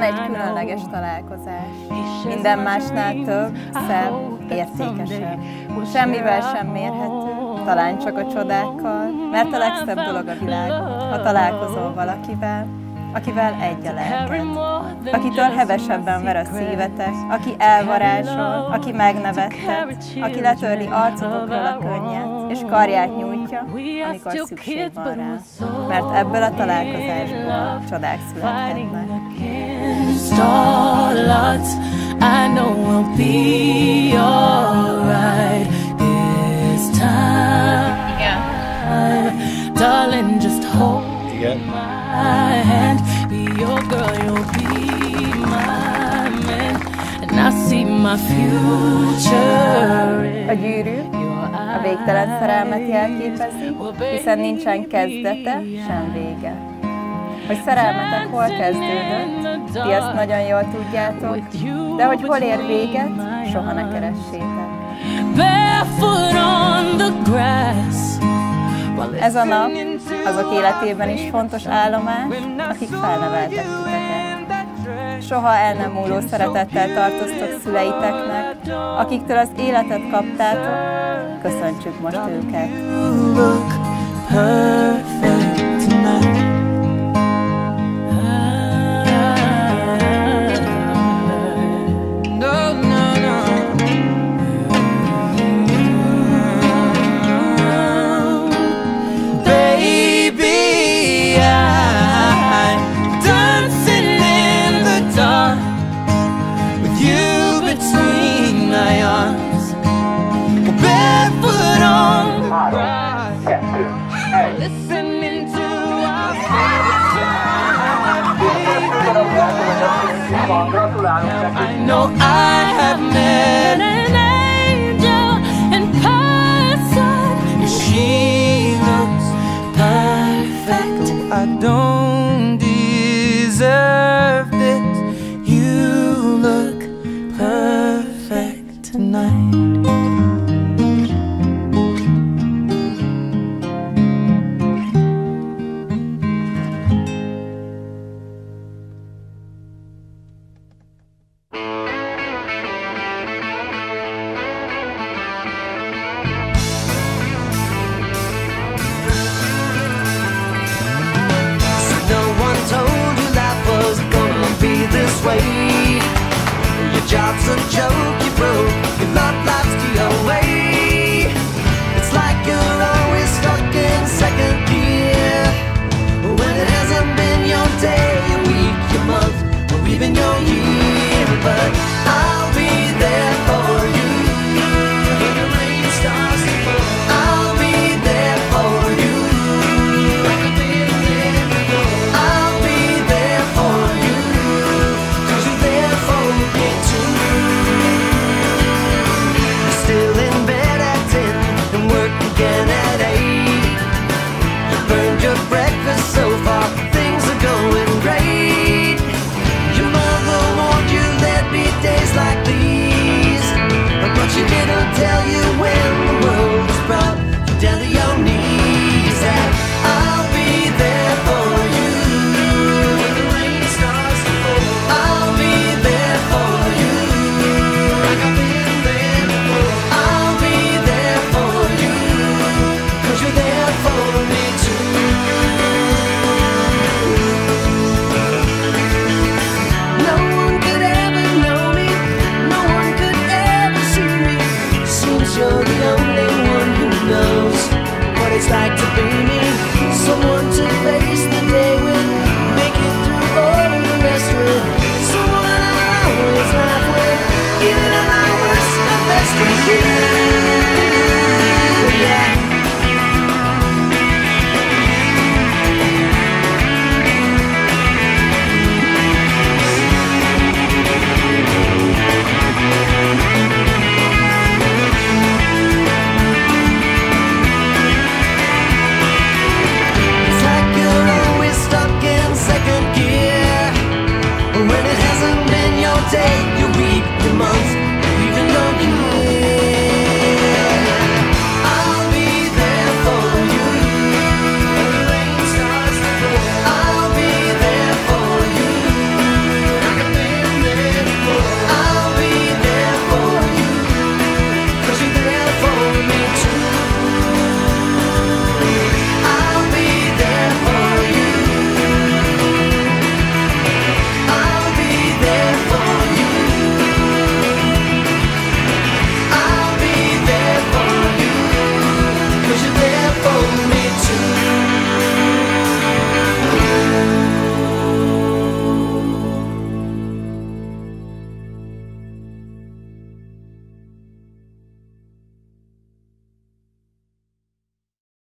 Van egy különleges találkozás. Minden másnál több, szebb, értékesebb. Semmivel sem mérhető, talán csak a csodákkal, mert a legszebb dolog a világon, ha találkozol valakivel, akivel egy a lelked, akitől hevesebben ver a szívetek, aki elvarázsol, aki megnevettet, aki letörli arcotokról a könnyet, és karját nyújtja, amikor szükség van rá. Mert ebből a találkozásból csodák születhetnek. Against all odds. I know we'll be alright this time. Yeah. Darling, just hold my hand. Be your girl, you'll be my man. And I see my future A in gyűrű your a végtelen szerelmet jelképezi, hiszen nincsen kezdete, sem vége. Hogy szerelmetek hol kezdődött, ti ezt nagyon jól tudjátok, de hogy hol ér véget, soha ne keressétek. Ez a nap azok életében is fontos állomás, akik felneveltek titeket. Soha el nem múló szeretettel tartoztok szüleiteknek, akiktől az életet kaptátok, köszöntsük most őket. Perfect I know I have met An angel in person. and she looks perfect. I don't way. Your job's a joke you broke,